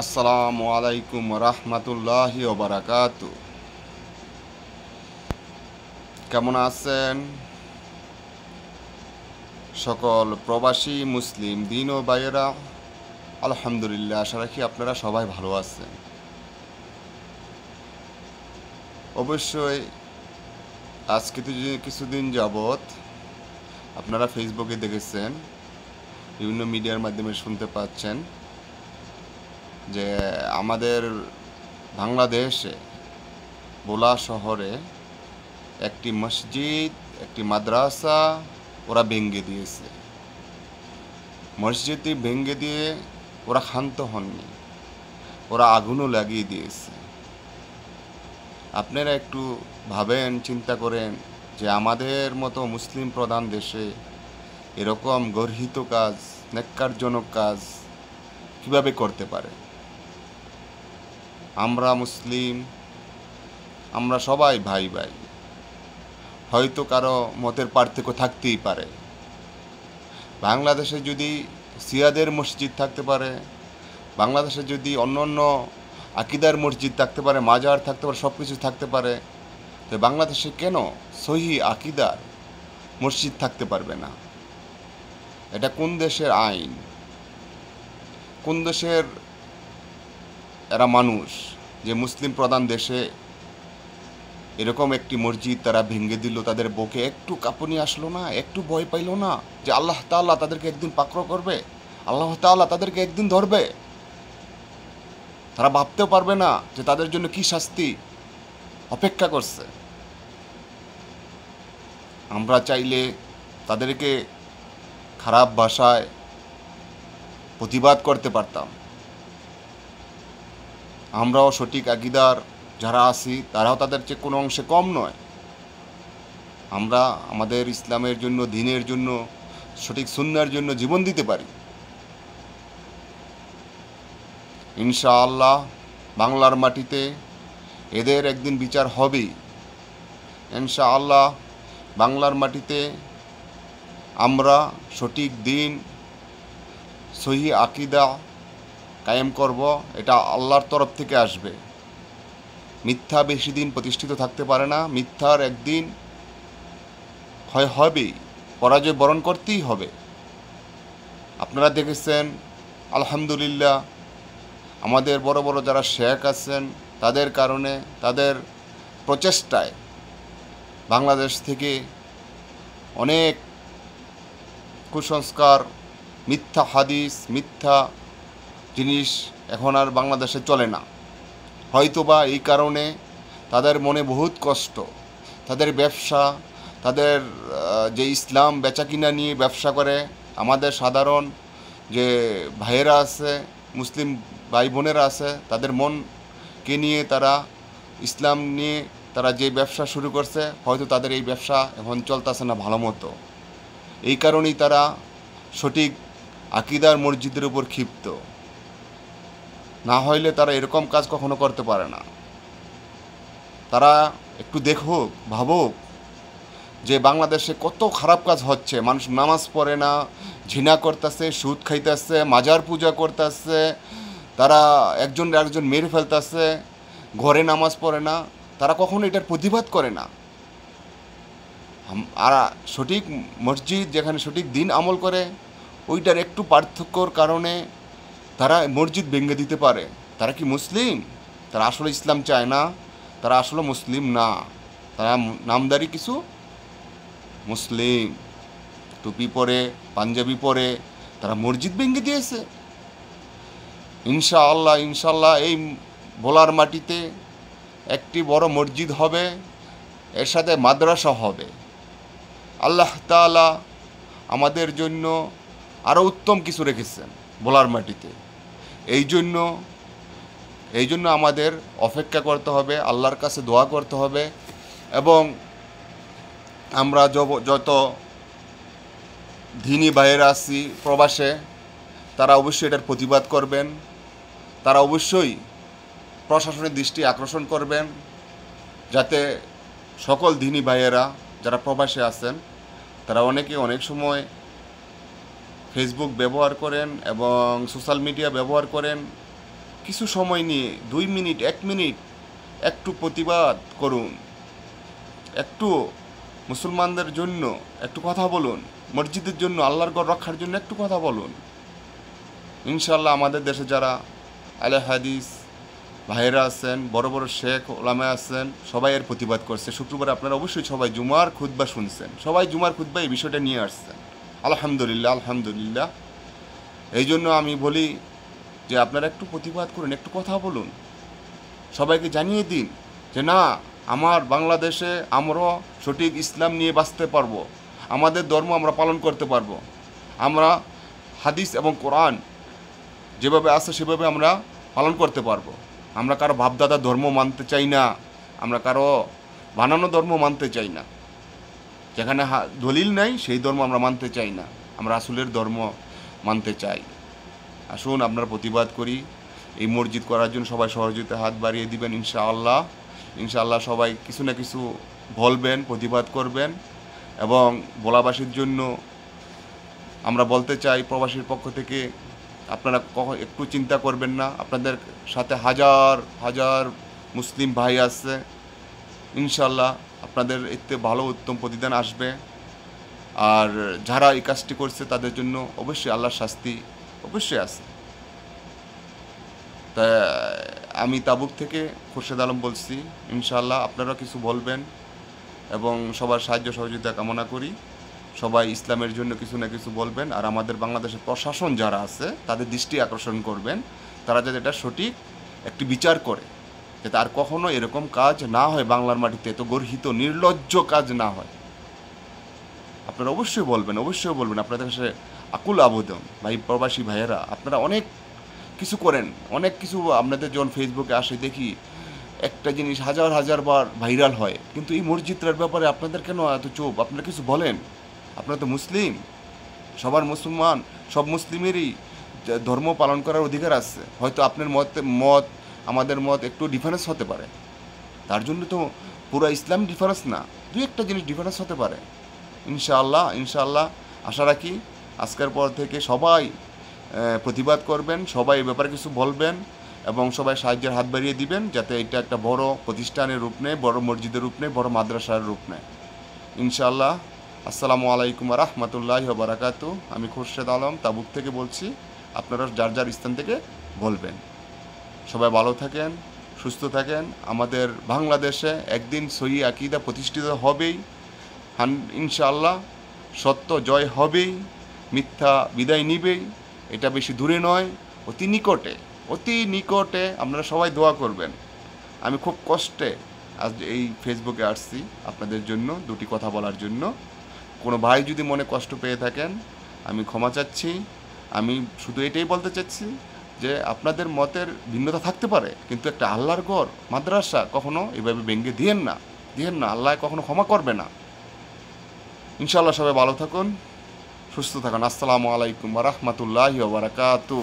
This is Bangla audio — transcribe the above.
আসসালামু আলাইকুম রহমতুল্লাহ বারাকাত। কেমন আছেন? সকল প্রবাসী মুসলিম দিন ও বাইরা, আলহামদুলিল্লাহ, আশা রাখি আপনারা সবাই ভালো আছেন। অবশ্যই আজকে তো কিছুদিন যাবৎ আপনারা ফেসবুকে দেখেছেন, বিভিন্ন মিডিয়ার মাধ্যমে শুনতে পাচ্ছেন। যে আমাদের বাংলাদেশে বোলা শহরে একটি মসজিদ, একটি মাদ্রাসা ওরা ভেঙ্গে দিয়েছে। মসজিদটি ভেঙ্গে দিয়ে ওরা ক্ষান্ত হননি। ওরা আগুনও লাগিয়ে দিয়েছে। আপনারা একটু ভাবেন, চিন্তা করেন যে আমাদের মতো মুসলিম প্রধান দেশে এরকম গর্হিত কাজ, ন্যাক্কারজনক কাজ কীভাবে করতে পারে? আমরা মুসলিম, আমরা সবাই ভাই ভাই। হয়তো কারও মতের পার্থক্য থাকতেই পারে। বাংলাদেশে যদি সিয়াদের মসজিদ থাকতে পারে, বাংলাদেশে যদি অন্য অন্য আকিদার মসজিদ থাকতে পারে, মাজার থাকতে পারে সব কিছু থাকতে পারে, তো বাংলাদেশে কেন সহি আকিদার মসজিদ থাকতে পারবে না? এটা কোন দেশের আইন? কোন দেশের এরা মানুষ। যে মুসলিম প্রধান দেশে এরকম একটি মসজিদ তারা ভেঙে দিল, তাদের বুকে একটু কাঁপুনি আসলো না, একটু ভয় পাইলো না যে আল্লাহ তাআলা তাদেরকে একদিন পাকড় করবে, আল্লাহ তাআলা তাদেরকে একদিন ধরবে। তারা ভাবতেও পারবে না যে তাদের জন্য কি শাস্তি অপেক্ষা করছে। আমরা চাইলে তাদেরকে খারাপ ভাষায় প্রতিবাদ করতে পারতাম। আমরাও সঠিক আকিদার যারা আছি, তারাও তাদের চেয়ে কোনো অংশে কম নয়। আমরা আমাদের ইসলামের জন্য, দিনের জন্য, সঠিক সুন্নার জন্য জীবন দিতে পারি। ইনশাআল্লাহ বাংলার মাটিতে এদের একদিন বিচার হবেই। ইনশাআল্লাহ বাংলার মাটিতে আমরা সঠিক দিন, সহি আকিদা কায়েম করব, এটা আল্লাহর তরফ থেকে আসবে। মিথ্যা বেশি দিন প্রতিষ্ঠিত থাকতে পারে না। মিথ্যার একদিন ক্ষয় হবেই, পরাজয় বরণ করতেই হবে। আপনারা দেখেছেন, আলহামদুলিল্লাহ, আমাদের বড় বড় যারা শেখ আছেন, তাদের কারণে, তাদের প্রচেষ্টায় বাংলাদেশ থেকে অনেক কুসংস্কার, মিথ্যা হাদিস, মিথ্যা জিনিস এখন আর বাংলাদেশে চলে না। হয়তোবা এই কারণে তাদের মনে বহুত কষ্ট। তাদের ব্যবসা, তাদের যে ইসলাম বেচাকিনা নিয়ে ব্যবসা করে, আমাদের সাধারণ যে ভাইয়েরা আছে, মুসলিম ভাই বোনেরা আছে, তাদের মনকে নিয়ে তারা ইসলাম নিয়ে তারা যে ব্যবসা শুরু করছে, হয়তো তাদের এই ব্যবসা এখন চলতেছে না ভালো মতো। এই কারণেই তারা সঠিক আকিদার মসজিদের উপর ক্ষিপ্ত। না হইলে তারা এরকম কাজ কখনো করতে পারে না। তারা একটু দেখুক, ভাবুক যে বাংলাদেশে কত খারাপ কাজ হচ্ছে। মানুষ নামাজ পড়ে না ঝিনা করতেছে, সুদ খাইতেছে, মাজার পূজা করতেছে, তারা একজন একজন মেরে ফেলতেছে, ঘরে নামাজ পড়ে না, তারা কখনো এটার প্রতিবাদ করে না। আর সঠিক মসজিদ যেখানে সঠিক দিন আমল করে, ওইটার একটু পার্থক্যর কারণে তারা মসজিদ ভেঙে দিতে পারে। তারা কি মুসলিম? তারা আসলে ইসলাম চায় না। তারা আসলে মুসলিম না। তারা নামদারি কিছু? মুসলিম। টুপি পরে, পাঞ্জাবি পরে, তারা মসজিদ ভেঙে দিয়েছে। ইনশাআল্লাহ ইনশাআল্লাহ এই বোলার মাটিতে একটি বড় মসজিদ হবে, এর সাথে মাদ্রাসা হবে। আল্লাহ তাআলা আমাদের জন্য আরও উত্তম কিছু রেখেছেন বোলার মাটিতে। এই জন্য এই জন্য আমাদের অপেক্ষা করতে হবে, আল্লাহর কাছে দোয়া করতে হবে এবং আমরা যত ধিনী ভাইয়েরা আছি প্রবাসে, তারা অবশ্যই এটার প্রতিবাদ করবেন। তারা অবশ্যই প্রশাসনের দৃষ্টি আকর্ষণ করবেন যাতে সকল ধিনী ভাইয়েরা যারা প্রবাসে আছেন, তারা অনেকে অনেক সময় ফেসবুক ব্যবহার করেন এবং সোশ্যাল মিডিয়া ব্যবহার করেন। কিছু সময় নিয়ে দুই মিনিট, এক মিনিট, একটু প্রতিবাদ করুন। একটু মুসলমানদের জন্য একটু কথা বলুন। মসজিদের জন্য, আল্লাহর গড় রক্ষার জন্য একটু কথা বলুন। ইনশাল্লাহ আমাদের দেশে যারা আলে হাদিস ভাইয়েরা আছেন, বড় বড় শেখ, ওলামে আছেন, সবাই এর প্রতিবাদ করছে। শুক্রবার আপনারা অবশ্যই সবাই জুমার খুদ্া শুনছেন। সবাই জুমার খুদ্া এই বিষয়টা নিয়ে আসছেন। আলহামদুলিল্লাহ আলহামদুলিল্লাহ। এই জন্য আমি বলি যে আপনারা একটু প্রতিবাদ করুন, একটু কথা বলুন। সবাইকে জানিয়ে দিন যে না, আমার বাংলাদেশে আমরা সঠিক ইসলাম নিয়ে বাঁচতে পারব। আমাদের ধর্ম আমরা পালন করতে পারব। আমরা হাদিস এবং কোরআন যেভাবে আছে সেভাবে আমরা পালন করতে পারব। আমরা কারও ভাবদাদা ধর্ম মানতে চাই না। আমরা কারও বানানো ধর্ম মানতে চাই না। যেখানে দলিল নাই, সেই ধর্ম আমরা মানতে চাই না। আমরা আসলের ধর্ম মানতে চাই। আসুন আপনার প্রতিবাদ করি। এই মসজিদ করার জন্য সবাই সহযোগিতা হাত বাড়িয়ে দিবেন, ইনশাআল্লাহ। ইনশাআল্লাহ সবাই কিছু না কিছু বলবেন, প্রতিবাদ করবেন। এবং বলাবাসীর জন্য আমরা বলতে চাই, প্রবাসীর পক্ষ থেকে আপনারা কখন একটু চিন্তা করবেন না। আপনাদের সাথে হাজার হাজার মুসলিম ভাই আছে। ইনশাল্লাহ আপনাদের এতে ভালো উত্তম প্রতিদান আসবে। আর যারা এই কাজটি করছে, তাদের জন্য অবশ্যই আল্লাহর শাস্তি অবশ্যই আছে। তা, আমি তাবুক থেকে খুরশেদ আলম বলছি। ইনশাল্লাহ আপনারা কিছু বলবেন এবং সবার সাহায্য সহযোগিতা কামনা করি। সবাই ইসলামের জন্য কিছু না কিছু বলবেন। আর আমাদের বাংলাদেশের প্রশাসন যারা আছে, তাদের দৃষ্টি আকর্ষণ করবেন। তারা যাতে এটা সঠিক একটি বিচার করে। যাতে আর কখনো এরকম কাজ না হয়, বাংলার মাটিতে এত গর্হিত, নির্লজ্জ কাজ না হয়। আপনারা অবশ্যই বলবেন অবশ্যই বলবেন। আপনাদের কাছে আকুল আবেদন, ভাই প্রবাসী ভাইয়েরা, আপনারা অনেক কিছু করেন, অনেক কিছু আপনাদের যখন ফেসবুকে আসে, দেখি একটা জিনিস হাজার হাজার বার ভাইরাল হয়। কিন্তু এই মসজিদটার ব্যাপারে আপনাদের কেন এত চোপ? আপনারা কিছু বলেন? আপনারা তো মুসলিম। সবার মুসলমান, সব মুসলিমেরই ধর্ম পালন করার অধিকার আছে। হয়তো আপনার মত মত আমাদের মত একটু ডিফারেন্স হতে পারে। তার জন্য তো পুরো ইসলাম ডিফারেন্স না দু একটা জিনিস ডিফারেন্স হতে পারে। ইনশাআল্লাহ ইনশাআল্লাহ, আশা রাখি আজকের পর থেকে সবাই প্রতিবাদ করবেন, সবাই এই ব্যাপারে কিছু বলবেন এবং সবাই সাহায্যের হাত বাড়িয়ে দিবেন যাতে এটা একটা বড় প্রতিষ্ঠানের রূপ নেয়, বড় মসজিদের রূপ নেয়, বড় মাদ্রাসার রূপ নেয়। ইনশাআল্লাহ, আসসালামু আলাইকুম রহমতুল্লাহ বারাকাতু আমি খুরশেদ আলম তাবুক থেকে বলছি, আপনারা যার যার স্থান থেকে বলবেন। সবাই ভালো থাকেন, সুস্থ থাকেন। আমাদের বাংলাদেশে একদিন সহি আকিদা প্রতিষ্ঠিত হবেই। হান, ইনশাআল্লাহ সত্য জয় হবেই, মিথ্যা বিদায় নিবেই। এটা বেশি দূরে নয়, অতি নিকটে অতি নিকটে আপনারা সবাই দোয়া করবেন। আমি খুব কষ্টে আজ এই ফেসবুকে আসছি আপনাদের জন্য দুটি কথা বলার জন্য। কোনো ভাই যদি মনে কষ্ট পেয়ে থাকেন, আমি ক্ষমা চাচ্ছি। আমি শুধু এটাই বলতে চাচ্ছি যে আপনাদের মতের ভিন্নতা থাকতে পারে, কিন্তু একটা আল্লাহর ঘর, মাদ্রাসা কখনো এভাবে ব্যঙ্গে দিয়েন না দিয়েন না, আল্লাহ কখনো ক্ষমা করবে না। ইনশাল্লাহ সবাই ভালো থাকুন, সুস্থ থাকুন। আসসালামু আলাইকুম রহমতুল্লাহ বারাকাতু